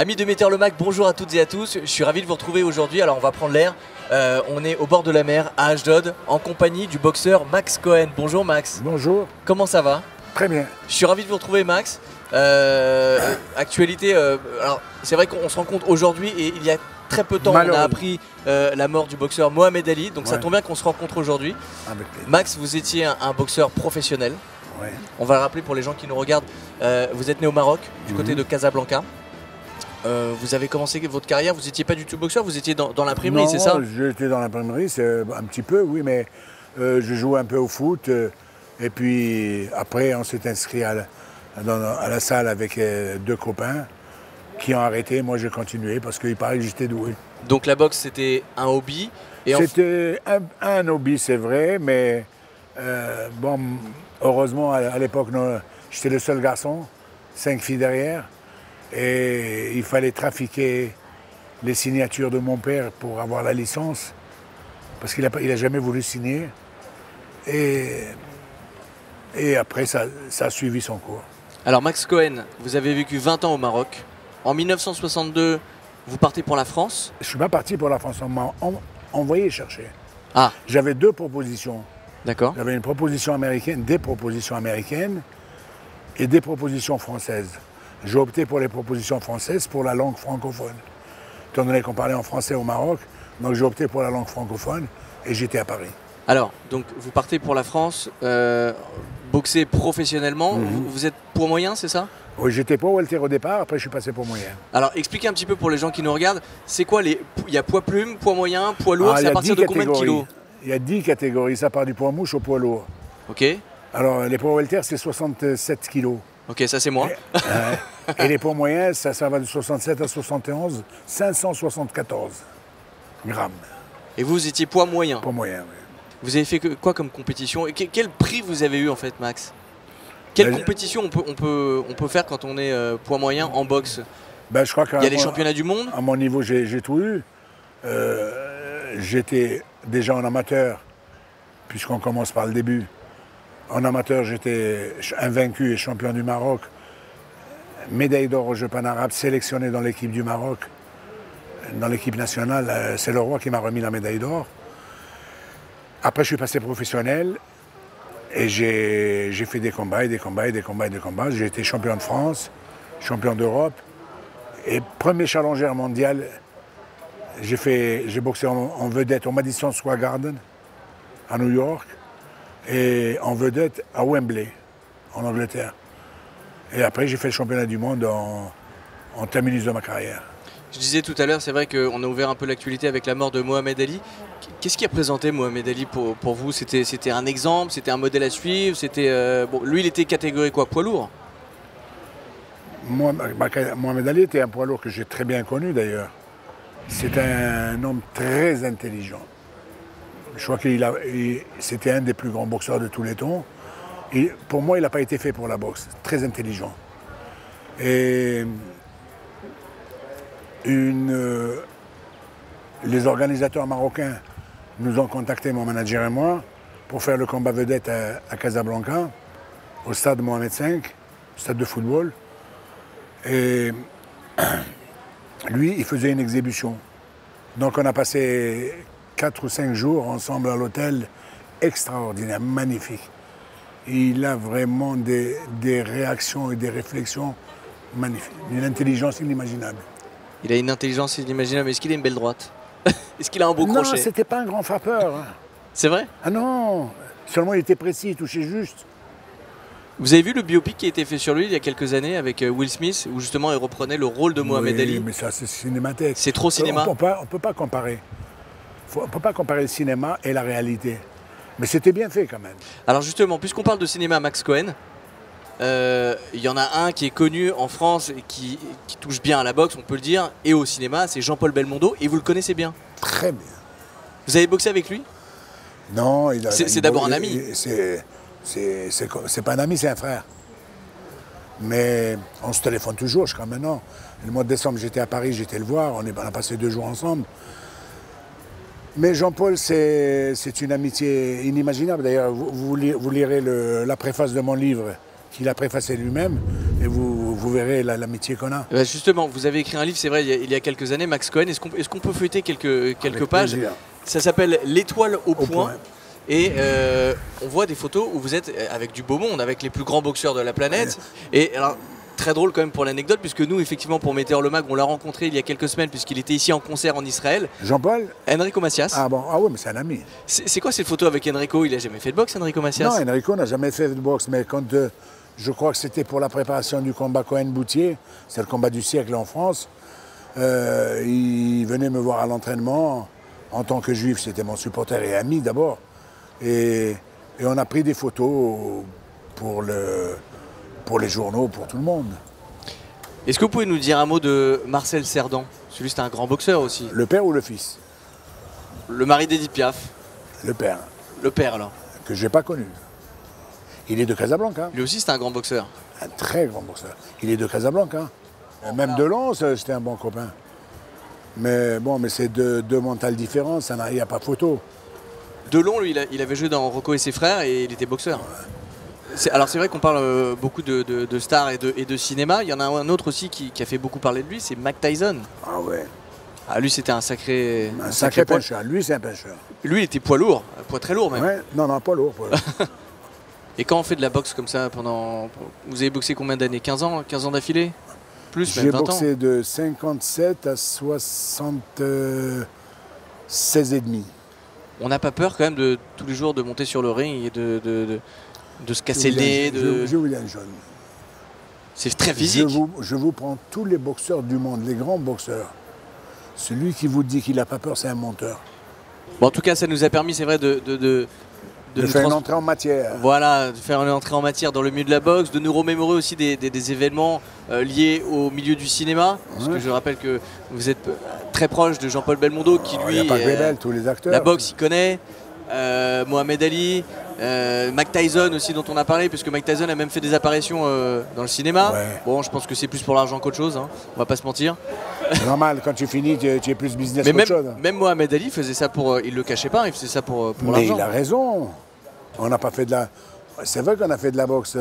Amis de Meter le Mac, bonjour à toutes et à tous. Je suis ravi de vous retrouver aujourd'hui. Alors on va prendre l'air. Euh, on est au bord de la mer à Ashdod en compagnie du boxeur Max Cohen. Bonjour Max. Bonjour. Comment ça va? Très bien. Je suis ravi de vous retrouver Max. Euh, actualité, euh, alors c'est vrai qu'on se rend compte aujourd'hui et il y a très peu de temps on a appris la mort du boxeur Mohamed Ali. Donc ça tombe bien qu'on se rencontre aujourd'hui. Max, vous étiez un, boxeur professionnel. On va le rappeler pour les gens qui nous regardent. vous êtes né au Maroc, du côté mhm. de Casablanca. Euh, vous avez commencé votre carrière, vous n'étiez pas du tout boxeur, vous étiez dans, l'imprimerie, c'est ça? J'étais dans l'imprimerie, c'est un petit peu, oui, mais euh, je jouais un peu au foot. Euh, et puis après, on s'est inscrit à la, salle avec deux copains qui ont arrêté. Moi, j'ai continué parce qu'il paraît que j'étais doué. Donc la boxe, c'était un hobby C'était un, hobby, c'est vrai, mais bon, heureusement, à l'époque, j'étais le seul garçon, cinq filles derrière. Et il fallait trafiquer les signatures de mon père pour avoir la licence, parce qu'il n'a il a jamais voulu signer. Et, et après, ça, ça, a suivi son cours. Alors Max Cohen, vous avez vécu 20 ans au Maroc. En 1962, vous partez pour la France Je ne suis pas parti pour la France, on m'a envoyé chercher. Ah. J'avais deux propositions. D'accord. J'avais une proposition américaine, des propositions américaines et des propositions françaises. J'ai opté pour les propositions françaises pour la langue francophone. Étant donné qu'on parlait en français au Maroc, donc j'ai opté pour la langue francophone et j'étais à Paris. Alors, donc vous partez pour la France, euh, boxer professionnellement. Mhm. vous, êtes poids moyen, c'est ça? Oui, j'étais poids welter au départ, après je suis passé pour moyen. Alors, expliquez un petit peu pour les gens qui nous regardent, c'est quoi les. Il y a poids plume, poids moyen, poids lourd, ah, c'est à partir de combien de kilos? Il y a 10 catégories, ça part du poids mouche au poids lourd. Ok. Alors, les poids welter, c'est 67 kilos. Ok, ça c'est moi. Et, les poids moyens, ça, ça va de 67 à 71, 574 grammes. Et vous étiez poids moyen Poids moyen, oui. Vous avez fait quoi comme compétition Et quel prix vous avez eu en fait, Max? Quelle ben, compétition on peut, on, peut, on peut faire quand on est euh, poids moyen en boxe? Ben, je crois Il y a les championnats du monde À mon niveau, j'ai tout eu. Euh, j'étais déjà en amateur, puisqu'on commence par le début. En amateur, j'étais invaincu et champion du Maroc. Médaille d'or au Jeux panarabes, sélectionné dans l'équipe du Maroc, dans l'équipe nationale. Euh, c'est le roi qui m'a remis la médaille d'or. Après, je suis passé professionnel et j'ai fait des combats et des combats et des combats et des combats. J'ai été champion de France, champion d'Europe et premier challenger mondial. J'ai boxé en, en vedette au Madison Square Garden à New York et en vedette à Wembley, en Angleterre. Et après, j'ai fait le championnat du monde en, en terminus de ma carrière. Je disais tout à l'heure, c'est vrai qu'on a ouvert un peu l'actualité avec la mort de Mohamed Ali. Qu'est-ce qui a présenté Mohamed Ali pour, pour vous? C'était un exemple, c'était un modèle à suivre? C'était euh, bon, Lui, il était catégorie quoi? Poids lourd? Mohamed Ali était un poids lourd que j'ai très bien connu d'ailleurs. C'est un homme très intelligent. Je crois qu'il c'était un des plus grands boxeurs de tous les temps. Pour moi, il n'a pas été fait pour la boxe. Très intelligent. Et une, les organisateurs marocains nous ont contacté, mon manager et moi, pour faire le combat vedette à, Casablanca, au stade Mohamed V, stade de football. Et lui, il faisait une exhibition. Donc on a passé 4 ou 5 jours ensemble à l'hôtel, extraordinaire, magnifique. Il a vraiment des, réactions et des réflexions magnifiques, une intelligence inimaginable. Il a une intelligence inimaginable, est-ce qu'il a une belle droite? Est-ce qu'il a un beau crochet? Non, c'était pas un grand frappeur. Hein. C'est vrai? Ah non Seulement il était précis, il touchait juste. Vous avez vu le biopic qui a été fait sur lui il y a quelques années avec euh, Will Smith, où justement il reprenait le rôle de Mohamed oui, Ali? mais ça c'est cinématique. C'est trop cinéma On ne peut pas comparer on ne peut pas comparer le cinéma et la réalité. Mais c'était bien fait quand même. Alors justement, puisqu'on parle de cinéma Max Cohen, euh, il y en a un qui est connu en France et qui, touche bien à la boxe, on peut le dire, et au cinéma, c'est Jean-Paul Belmondo, et vous le connaissez bien. Très bien. Vous avez boxé avec lui? Non, C'est d'abord un ami. C'est pas un ami, c'est un frère. Mais on se téléphone toujours jusqu'à maintenant. Le mois de décembre, j'étais à Paris, j'étais le voir, on, est, on a passé deux jours ensemble. Mais Jean-Paul, c'est une amitié inimaginable. D'ailleurs, vous, lirez la préface de mon livre qu'il a préfacé lui-même et vous, vous verrez l'amitié qu'on a. Bah, justement, vous avez écrit un livre, c'est vrai, il y, a, quelques années, Max Cohen. Est-ce qu'on peut feuilleter quelques, quelques pages? Ça s'appelle L'étoile au, point. Et euh, on voit des photos où vous êtes avec du beau monde, avec les plus grands boxeurs de la planète. Et alors, très drôle quand même pour l'anecdote, puisque nous, effectivement, pour Météor Le Mag, on l'a rencontré il y a quelques semaines, puisqu'il était ici en concert en Israël. Jean-Paul Enrico Macias. Ah bon, ah oui, mais c'est un ami. C'est quoi cette photo avec Enrico? Il a jamais fait de boxe, Enrico Macias? Non, Enrico n'a jamais fait de boxe, mais quand euh, je crois que c'était pour la préparation du combat Cohen-Boutier, c'est le combat du siècle en France, euh, il venait me voir à l'entraînement. En tant que juif, c'était mon supporter et ami d'abord. Et, et on a pris des photos pour le, pour les journaux, pour tout le monde. Est-ce que vous pouvez nous dire un mot de Marcel Cerdan? Celui, c'est un grand boxeur aussi. Le père ou le fils? Le mari d'Edith Piaf. Le père. Le père, alors Que je n'ai pas connu. Il est de Casablanca. Lui aussi, c'est un grand boxeur. Un très grand boxeur. Il est de Casablanca. Même de Lons, c'était un bon copain. Mais bon, mais c'est deux, deux mentales différentes, ça n'y a pas photo. Delon, lui, il, avait joué dans Rocco et ses frères et il était boxeur alors c'est vrai qu'on parle euh, beaucoup de, stars et de, cinéma. Il y en a un autre aussi qui, a fait beaucoup parler de lui, c'est Mac Tyson. Ah ouais. Ah, lui c'était un sacré. Un, sacré, pêcheur. Lui c'est un pêcheur. Lui il était poids lourd, poids très lourd même. Ouais. Non non poids lourd. et quand on fait de la boxe comme ça pendant, vous avez boxé combien d'années? 15 ans, 15 ans d'affilée? Plus même 20 ans? J'ai boxé de 57 à 76 et demi. On n'a pas peur quand même de tous les jours de monter sur le ring et de de se casser le nez. De... Je, vous. C'est très physique. Je vous, prends tous les boxeurs du monde, les grands boxeurs. Celui qui vous dit qu'il n'a pas peur, c'est un menteur. Bon, en tout cas, ça nous a permis, c'est vrai, de, de, de, faire une entrée en matière. Voilà, de faire une entrée en matière dans le milieu de la boxe, de nous remémorer aussi des, événements euh, liés au milieu du cinéma. Parce que je rappelle que vous êtes très proche de Jean-Paul Belmondo, qui lui. Il n'y a pas que tous les acteurs. La boxe, il connaît. Euh, Mohamed Ali, euh, Mike Tyson aussi dont on a parlé, puisque Mike Tyson a même fait des apparitions euh, dans le cinéma. Bon, je pense que c'est plus pour l'argent qu'autre chose, hein. on va pas se mentir. C'est normal, quand tu finis, tu, es plus business qu'autre chose. Même Mohamed Ali faisait ça pour. il le cachait pas, il faisait ça pour, pour l'argent. Mais il a raison. On n'a pas fait de la. C'est vrai qu'on a fait de la boxe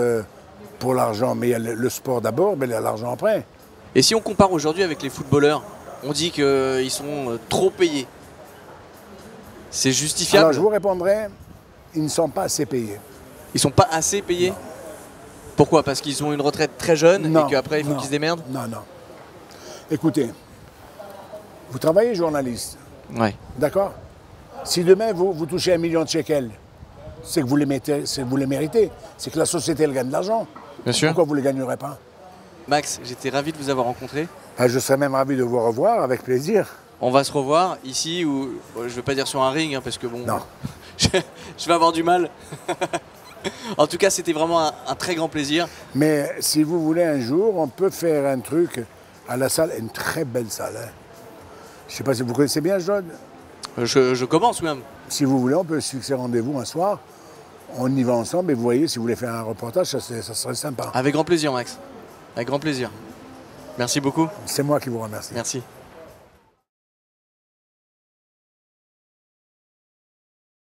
pour l'argent, mais il y a le, sport d'abord, mais il y a l'argent après. Et si on compare aujourd'hui avec les footballeurs, on dit qu'ils sont trop payés. C'est justifiable Alors je vous répondrai, ils ne sont pas assez payés. Ils sont pas assez payés Pourquoi? Parce qu'ils ont une retraite très jeune et qu'après il faut qu'ils se démerdent? Non, non. Écoutez, vous travaillez journaliste. Oui. D'accord? Si demain vous, vous touchez un million de shekels, c'est que vous les, mettez, vous les méritez. C'est que la société elle gagne de l'argent. Bien sûr. Pourquoi vous ne les gagnerez pas? Max, j'étais ravi de vous avoir rencontré. Ah, je serais même ravi de vous revoir, avec plaisir. On va se revoir ici ou je ne veux pas dire sur un ring hein, parce que bon, non. je, vais avoir du mal. en tout cas, c'était vraiment un, très grand plaisir. Mais si vous voulez un jour, on peut faire un truc à la salle, une très belle salle. Hein. Je ne sais pas si vous connaissez bien John. Je, commence même. Si vous voulez, on peut se fixer rendez-vous un soir. On y va ensemble et vous voyez, si vous voulez faire un reportage, ça, ça serait sympa. Avec grand plaisir, Max. Avec grand plaisir. Merci beaucoup. C'est moi qui vous remercie. Merci.